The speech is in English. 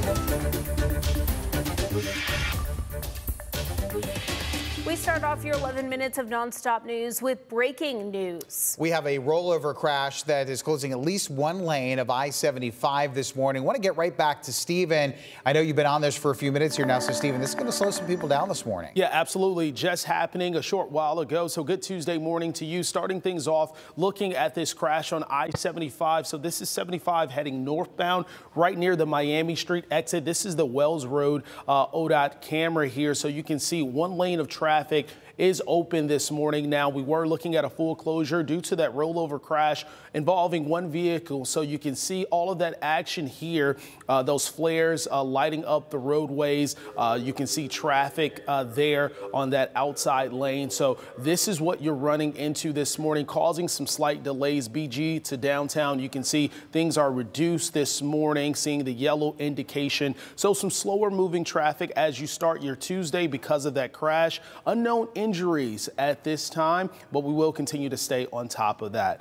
Música We start off your 11 minutes of nonstop news with breaking news. We have a rollover crash that is closing at least one lane of I-75 this morning. I want to get right back to Stephen. I know you've been on this for a few minutes here now, so Stephen, this is going to slow some people down this morning. Yeah, absolutely. Just happening a short while ago. So good Tuesday morning to you. Starting things off, looking at this crash on I-75. So this is 75 heading northbound right near the Miami Street exit. This is the Wales Road uh, ODOT camera here. So you can see one lane of traffic traffic is open this morning. Now, we were looking at a full closure due to that rollover crash involving one vehicle. So you can see all of that action here, uh, those flares uh, lighting up the roadways. Uh, you can see traffic uh, there on that outside lane. So this is what you're running into this morning, causing some slight delays. BG to downtown, you can see things are reduced this morning, seeing the yellow indication. So some slower moving traffic as you start your Tuesday because of that crash. Unknown injuries at this time, but we will continue to stay on top of that.